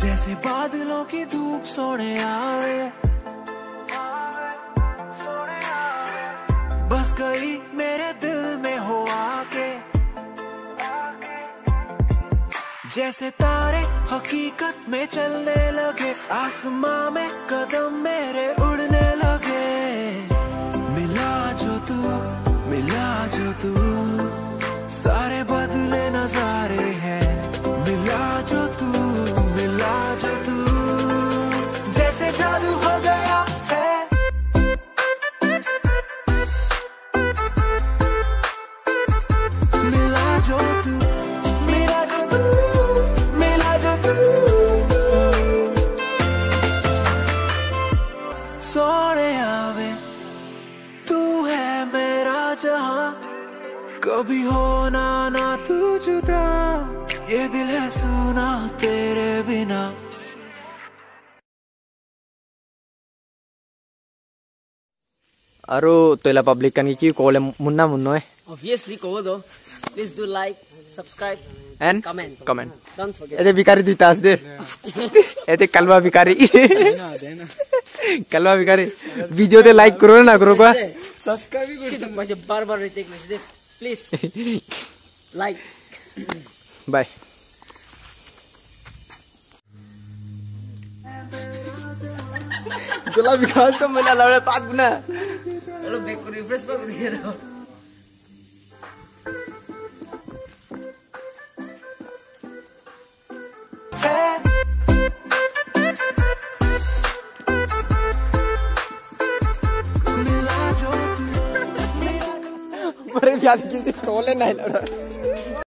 जैसे बादलों की धूप सोने आवे बस गई मेरे दिल में हो जैसे तारे हकीकत में चलने लगे, आसमां में कदम मेरे उड़ने लगे। मिला जो तू, मिला जो तू। जहाँ कभी हो ना ना तू जुदा। ये दिल है सुना तेरे बिना। अरे तो पब्लिक कन की कॉल मुन्ना मुन्नो है। ऑब्वियसली कहो दो। Please do like subscribe and comment comment don't forget ए भिखारी दुतास दे। ए कलवा भिखारी। देना देना। कलवा भिखारी। वीडियो ते लाइक करो ना करो का। retake masih deh. Please, like. Bye. Gula bikari to mena lawle pat guna. Kalau back to refresh pa kaya मिला जो तू Mare पर भी आज किसी खोले नहीं लड़ा